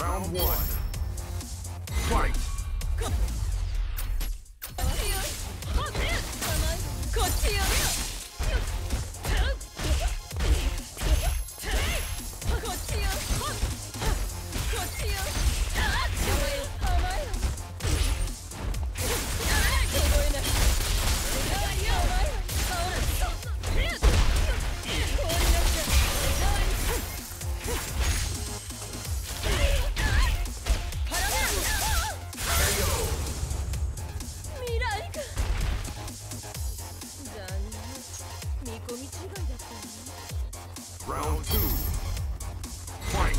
Round one. Fight! 込み違だった Round 2 Fight!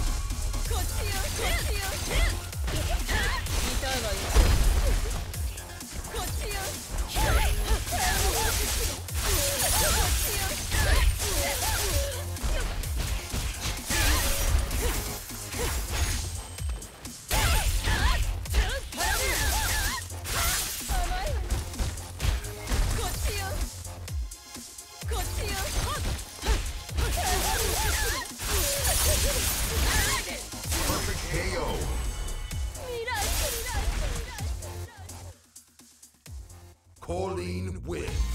Pauline Wynn.